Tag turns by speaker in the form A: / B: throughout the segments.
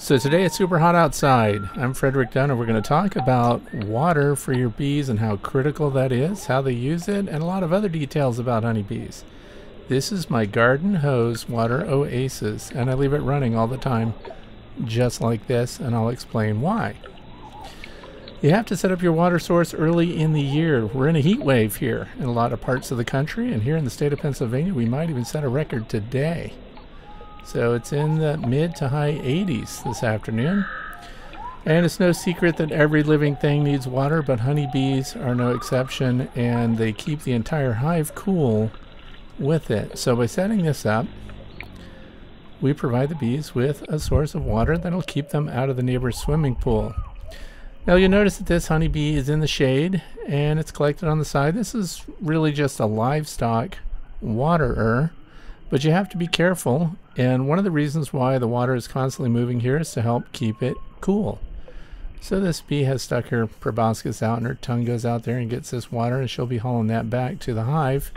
A: So today it's super hot outside. I'm Frederick Dunn and we're going to talk about water for your bees and how critical that is, how they use it, and a lot of other details about honeybees. This is my garden hose water oasis and I leave it running all the time just like this and I'll explain why. You have to set up your water source early in the year. We're in a heat wave here in a lot of parts of the country and here in the state of Pennsylvania we might even set a record today. So it's in the mid to high 80s this afternoon. And it's no secret that every living thing needs water, but honeybees are no exception, and they keep the entire hive cool with it. So by setting this up, we provide the bees with a source of water that'll keep them out of the neighbor's swimming pool. Now you'll notice that this honeybee is in the shade and it's collected on the side. This is really just a livestock waterer, but you have to be careful and one of the reasons why the water is constantly moving here is to help keep it cool. So this bee has stuck her proboscis out and her tongue goes out there and gets this water and she'll be hauling that back to the hive.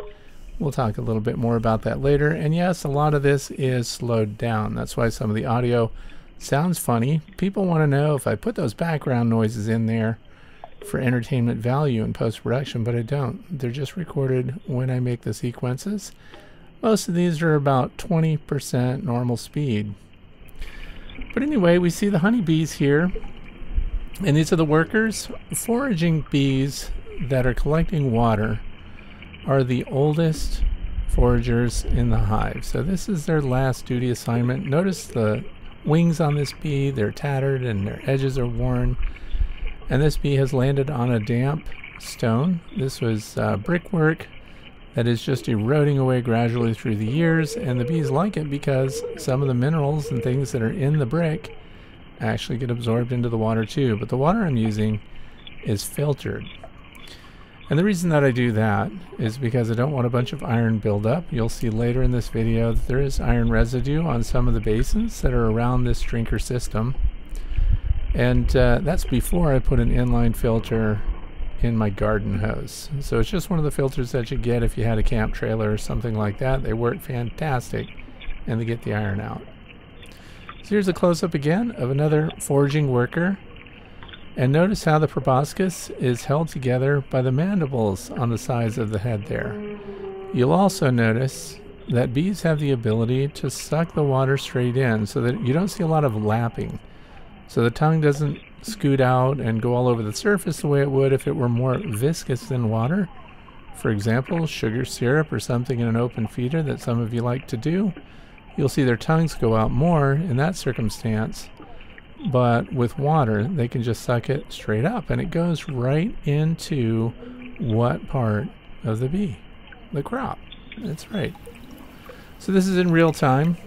A: We'll talk a little bit more about that later. And yes, a lot of this is slowed down. That's why some of the audio sounds funny. People want to know if I put those background noises in there for entertainment value in post-production, but I don't. They're just recorded when I make the sequences. Most of these are about 20% normal speed. But anyway, we see the honeybees here. And these are the workers. Foraging bees that are collecting water are the oldest foragers in the hive. So this is their last duty assignment. Notice the wings on this bee, they're tattered and their edges are worn. And this bee has landed on a damp stone. This was uh, brickwork that is just eroding away gradually through the years, and the bees like it because some of the minerals and things that are in the brick actually get absorbed into the water too. But the water I'm using is filtered. And the reason that I do that is because I don't want a bunch of iron buildup. You'll see later in this video that there is iron residue on some of the basins that are around this drinker system. And uh, that's before I put an inline filter in my garden hose. So it's just one of the filters that you get if you had a camp trailer or something like that. They work fantastic and they get the iron out. So here's a close-up again of another foraging worker. And notice how the proboscis is held together by the mandibles on the sides of the head there. You'll also notice that bees have the ability to suck the water straight in so that you don't see a lot of lapping. So the tongue doesn't scoot out and go all over the surface the way it would if it were more viscous than water. For example, sugar syrup or something in an open feeder that some of you like to do. You'll see their tongues go out more in that circumstance. But with water, they can just suck it straight up and it goes right into what part of the bee? The crop. That's right. So this is in real time.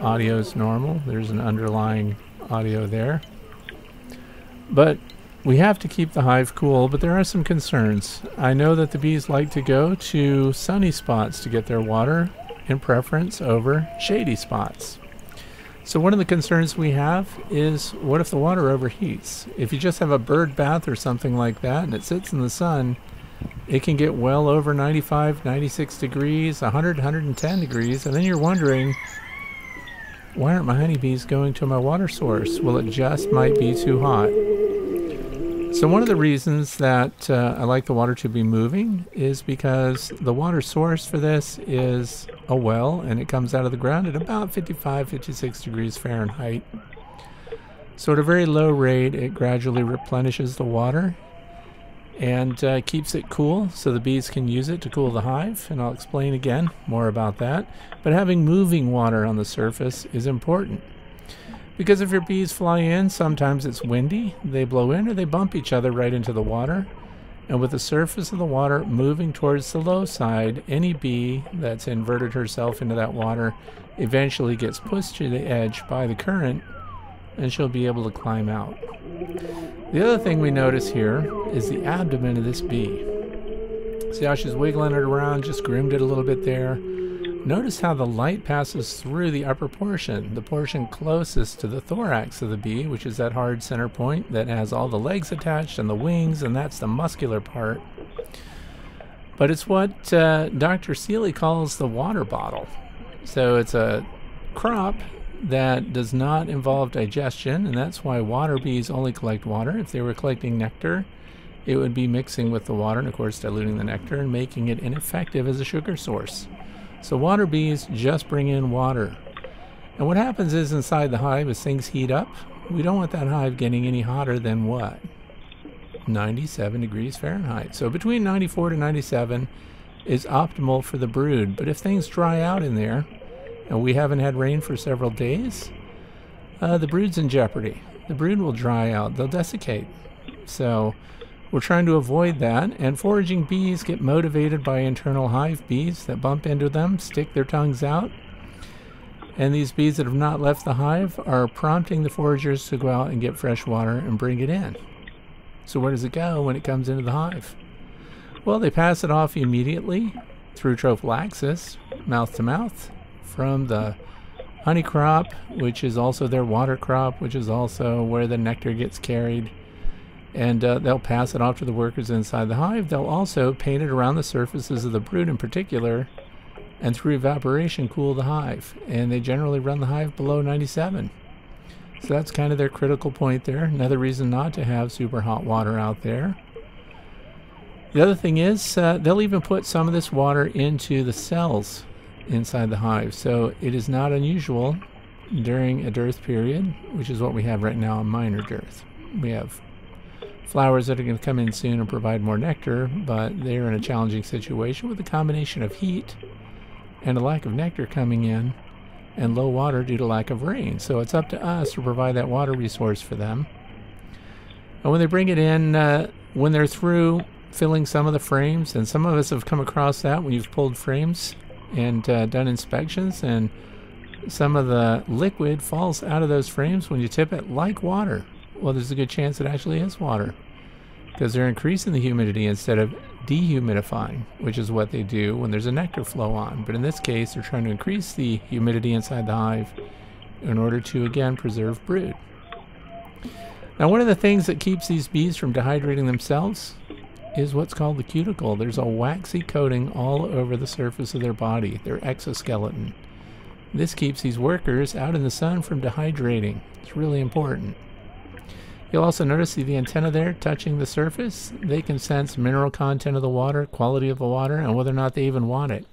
A: Audio is normal. There's an underlying audio there. But we have to keep the hive cool, but there are some concerns. I know that the bees like to go to sunny spots to get their water in preference over shady spots. So one of the concerns we have is what if the water overheats? If you just have a bird bath or something like that and it sits in the sun, it can get well over 95, 96 degrees, 100, 110 degrees, and then you're wondering, why aren't my honeybees going to my water source? Well, it just might be too hot. So one of the reasons that uh, I like the water to be moving is because the water source for this is a well and it comes out of the ground at about 55, 56 degrees Fahrenheit. So at a very low rate, it gradually replenishes the water and uh, keeps it cool so the bees can use it to cool the hive. And I'll explain again more about that. But having moving water on the surface is important. Because if your bees fly in, sometimes it's windy, they blow in or they bump each other right into the water. And with the surface of the water moving towards the low side, any bee that's inverted herself into that water eventually gets pushed to the edge by the current and she'll be able to climb out. The other thing we notice here is the abdomen of this bee. See how she's wiggling it around, just groomed it a little bit there. Notice how the light passes through the upper portion, the portion closest to the thorax of the bee, which is that hard center point that has all the legs attached and the wings, and that's the muscular part. But it's what uh, Dr. Seeley calls the water bottle. So it's a crop that does not involve digestion, and that's why water bees only collect water. If they were collecting nectar, it would be mixing with the water and, of course, diluting the nectar and making it ineffective as a sugar source. So, water bees just bring in water. And what happens is inside the hive, as things heat up, we don't want that hive getting any hotter than what? 97 degrees Fahrenheit. So, between 94 to 97 is optimal for the brood. But if things dry out in there, and we haven't had rain for several days, uh, the brood's in jeopardy. The brood will dry out, they'll desiccate. So, we're trying to avoid that, and foraging bees get motivated by internal hive bees that bump into them, stick their tongues out, and these bees that have not left the hive are prompting the foragers to go out and get fresh water and bring it in. So, where does it go when it comes into the hive? Well, they pass it off immediately through trophallaxis, mouth to mouth, from the honey crop, which is also their water crop, which is also where the nectar gets carried. And uh, they'll pass it off to the workers inside the hive. They'll also paint it around the surfaces of the brood in particular, and through evaporation, cool the hive. And they generally run the hive below 97. So that's kind of their critical point there. Another reason not to have super hot water out there. The other thing is, uh, they'll even put some of this water into the cells inside the hive. So it is not unusual during a dearth period, which is what we have right now, a minor dearth. We have flowers that are going to come in soon and provide more nectar, but they're in a challenging situation with a combination of heat and a lack of nectar coming in and low water due to lack of rain. So it's up to us to provide that water resource for them. And when they bring it in, uh, when they're through filling some of the frames, and some of us have come across that when you've pulled frames and uh, done inspections, and some of the liquid falls out of those frames when you tip it like water. Well, there's a good chance it actually is water because they're increasing the humidity instead of dehumidifying, which is what they do when there's a nectar flow on. But in this case, they're trying to increase the humidity inside the hive in order to, again, preserve brood. Now, one of the things that keeps these bees from dehydrating themselves is what's called the cuticle. There's a waxy coating all over the surface of their body, their exoskeleton. This keeps these workers out in the sun from dehydrating. It's really important. You'll also notice the antenna there touching the surface. They can sense mineral content of the water, quality of the water, and whether or not they even want it.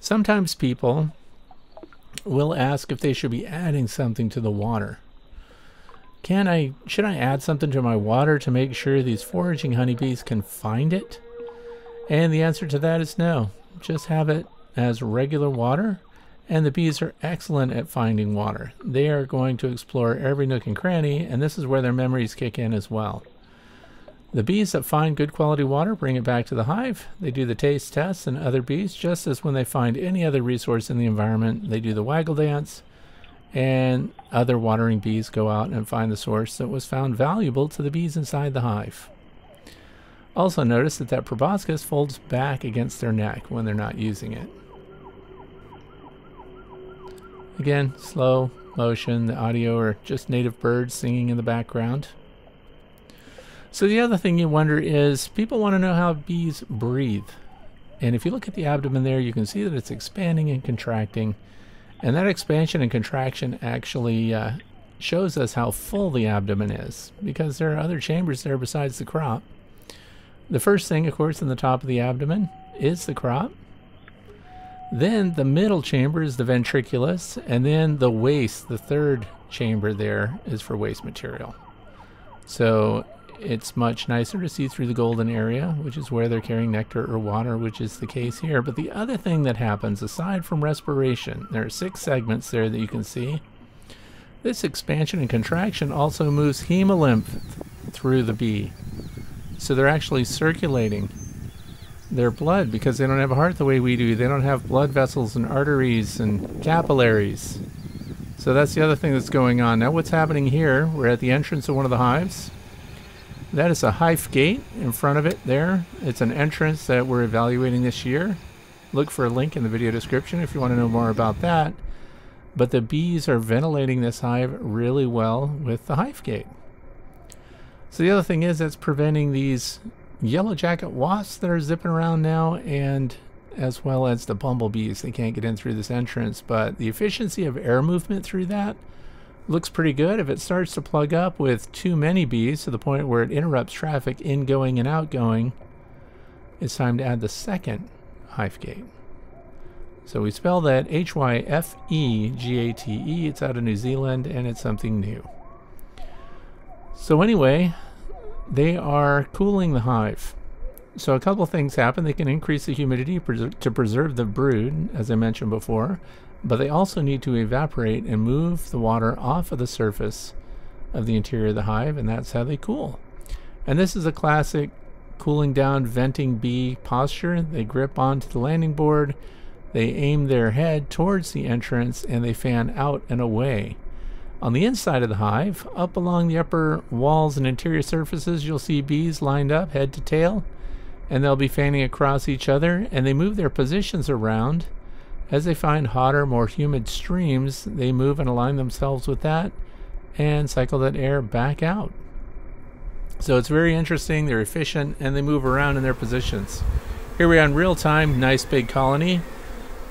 A: Sometimes people will ask if they should be adding something to the water. Can I, should I add something to my water to make sure these foraging honeybees can find it? And the answer to that is no. Just have it as regular water and the bees are excellent at finding water. They are going to explore every nook and cranny, and this is where their memories kick in as well. The bees that find good quality water bring it back to the hive. They do the taste tests, and other bees, just as when they find any other resource in the environment, they do the waggle dance, and other watering bees go out and find the source that was found valuable to the bees inside the hive. Also notice that that proboscis folds back against their neck when they're not using it. Again, slow motion, the audio are just native birds singing in the background. So the other thing you wonder is people want to know how bees breathe. And if you look at the abdomen there, you can see that it's expanding and contracting. And that expansion and contraction actually uh, shows us how full the abdomen is because there are other chambers there besides the crop. The first thing, of course, in the top of the abdomen is the crop. Then the middle chamber is the ventriculus, and then the waste, the third chamber there, is for waste material. So it's much nicer to see through the golden area, which is where they're carrying nectar or water, which is the case here. But the other thing that happens, aside from respiration, there are six segments there that you can see. This expansion and contraction also moves hemolymph through the bee. So they're actually circulating their blood because they don't have a heart the way we do. They don't have blood vessels and arteries and capillaries. So that's the other thing that's going on. Now what's happening here, we're at the entrance of one of the hives. That is a HyfeGate in front of it there. It's an entrance that we're evaluating this year. Look for a link in the video description if you want to know more about that. But the bees are ventilating this hive really well with the HyfeGate. So the other thing is that's preventing these yellow jacket wasps that are zipping around now and as well as the bumblebees. They can't get in through this entrance, but the efficiency of air movement through that looks pretty good. If it starts to plug up with too many bees to the point where it interrupts traffic ingoing and outgoing, it's time to add the second HyfeGate. So we spell that H-Y-F-E-G-A-T-E. It's out of New Zealand and it's something new. So anyway, they are cooling the hive. So a couple things happen. They can increase the humidity to preserve the brood, as I mentioned before, but they also need to evaporate and move the water off of the surface of the interior of the hive, and that's how they cool. And this is a classic cooling down venting bee posture. They grip onto the landing board, they aim their head towards the entrance, and they fan out and away. On the inside of the hive, up along the upper walls and interior surfaces, you'll see bees lined up head to tail, and they'll be fanning across each other, and they move their positions around. As they find hotter, more humid streams, they move and align themselves with that and cycle that air back out. So it's very interesting, they're efficient, and they move around in their positions. Here we are in real time, nice big colony.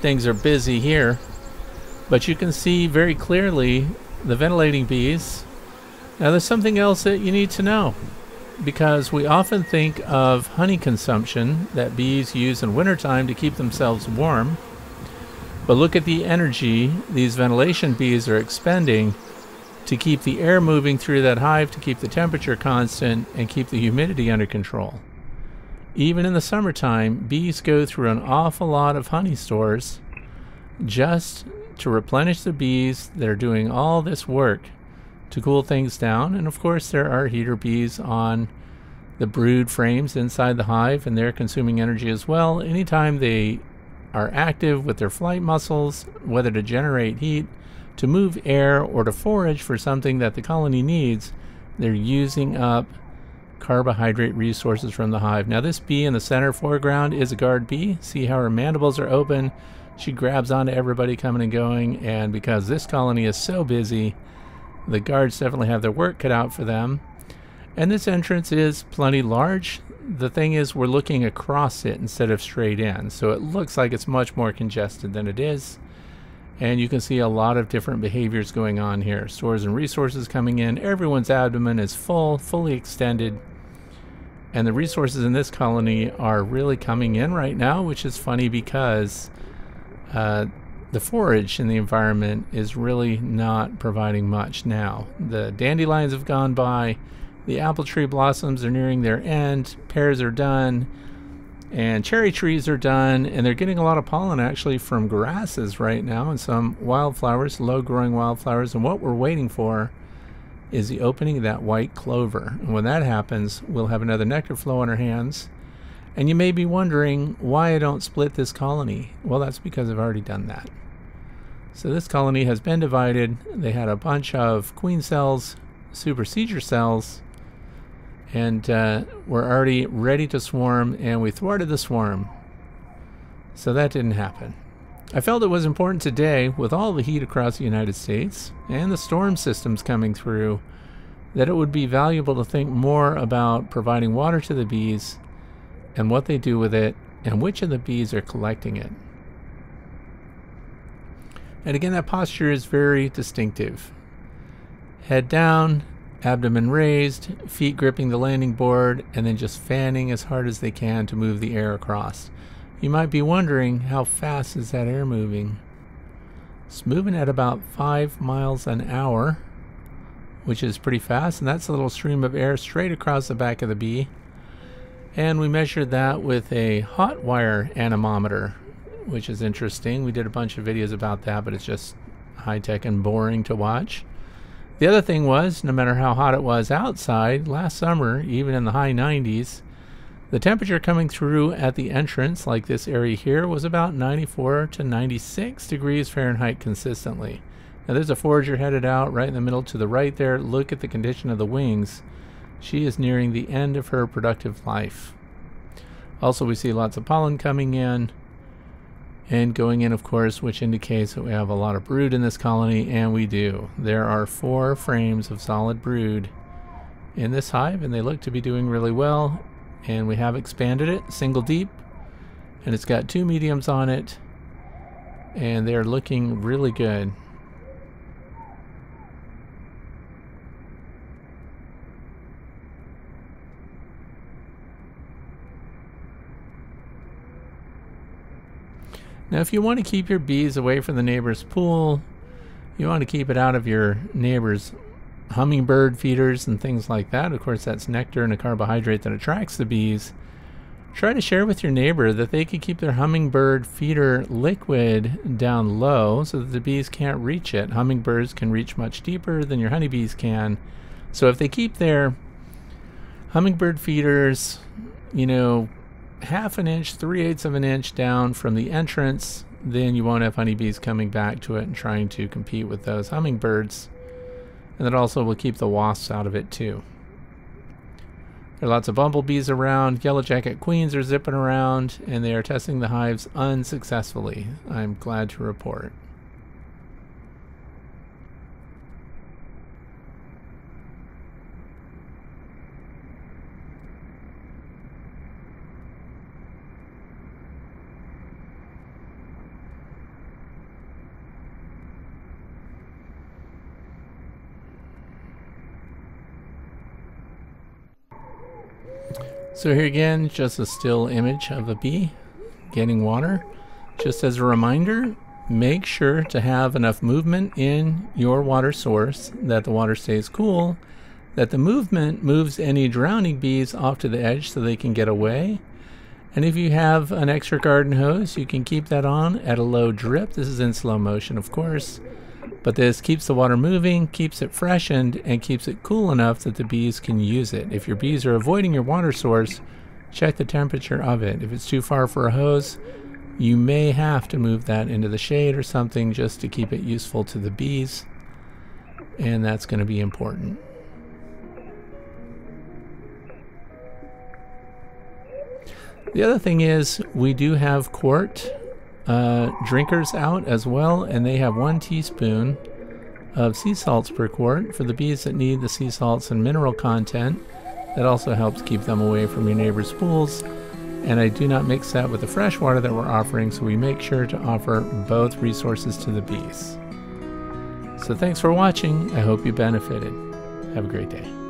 A: Things are busy here, but you can see very clearly the ventilating bees. Now there's something else that you need to know because we often think of honey consumption that bees use in wintertime to keep themselves warm. But look at the energy these ventilation bees are expending to keep the air moving through that hive, to keep the temperature constant, and keep the humidity under control. Even in the summertime, bees go through an awful lot of honey stores just to replenish the bees that are doing all this work to cool things down. And of course, there are heater bees on the brood frames inside the hive, and they're consuming energy as well. Anytime they are active with their flight muscles, whether to generate heat, to move air, or to forage for something that the colony needs, they're using up carbohydrate resources from the hive. Now, this bee in the center foreground is a guard bee. See how her mandibles are open? She grabs onto everybody coming and going, and because this colony is so busy, the guards definitely have their work cut out for them. And this entrance is plenty large. The thing is, we're looking across it instead of straight in, so it looks like it's much more congested than it is. And you can see a lot of different behaviors going on here. Stores and resources coming in. Everyone's abdomen is full, fully extended. And the resources in this colony are really coming in right now, which is funny because uh, the forage in the environment is really not providing much now. The dandelions have gone by, the apple tree blossoms are nearing their end, pears are done, and cherry trees are done, and they're getting a lot of pollen actually from grasses right now and some wildflowers, low growing wildflowers. And what we're waiting for is the opening of that white clover. And when that happens, we'll have another nectar flow on our hands and you may be wondering why I don't split this colony. Well, that's because I've already done that. So this colony has been divided. They had a bunch of queen cells, supersedure cells, and uh, we're already ready to swarm, and we thwarted the swarm. So that didn't happen. I felt it was important today, with all the heat across the United States and the storm systems coming through, that it would be valuable to think more about providing water to the bees and what they do with it and which of the bees are collecting it. And again, that posture is very distinctive. Head down, abdomen raised, feet gripping the landing board, and then just fanning as hard as they can to move the air across. You might be wondering how fast is that air moving? It's moving at about 5 miles an hour, which is pretty fast, and that's a little stream of air straight across the back of the bee. And we measured that with a hot wire anemometer, which is interesting. We did a bunch of videos about that, but it's just high tech and boring to watch. The other thing was, no matter how hot it was outside, last summer, even in the high 90s, the temperature coming through at the entrance, like this area here, was about 94 to 96 degrees Fahrenheit consistently. Now there's a forager headed out right in the middle to the right there. Look at the condition of the wings. She is nearing the end of her productive life. Also, we see lots of pollen coming in and going in, of course, which indicates that we have a lot of brood in this colony, and we do. There are four frames of solid brood in this hive, and they look to be doing really well. And we have expanded it single deep, And it's got two mediums on it. And they're looking really good. Now, if you want to keep your bees away from the neighbor's pool, you want to keep it out of your neighbor's hummingbird feeders and things like that. Of course, that's nectar and a carbohydrate that attracts the bees. Try to share with your neighbor that they could keep their hummingbird feeder liquid down low so that the bees can't reach it. Hummingbirds can reach much deeper than your honeybees can. So if they keep their hummingbird feeders, you know, half an inch, three eighths of an inch down from the entrance, then you won't have honeybees coming back to it and trying to compete with those hummingbirds. And that also will keep the wasps out of it too. There are lots of bumblebees around. Yellow jacket queens are zipping around, and they are testing the hives unsuccessfully. I'm glad to report. So here again, just a still image of a bee getting water. Just as a reminder, make sure to have enough movement in your water source that the water stays cool, that the movement moves any drowning bees off to the edge so they can get away. And if you have an extra garden hose, you can keep that on at a low drip. This is in slow motion, of course. But this keeps the water moving, keeps it freshened, and keeps it cool enough that the bees can use it. If your bees are avoiding your water source, check the temperature of it. If it's too far for a hose, you may have to move that into the shade or something just to keep it useful to the bees. And that's going to be important. The other thing is we do have quart uh, drinkers out as well, and they have one teaspoon of sea salts per quart for the bees that need the sea salts and mineral content. That also helps keep them away from your neighbor's pools. And I do not mix that with the fresh water that we're offering, so we make sure to offer both resources to the bees. So thanks for watching. I hope you benefited. Have a great day.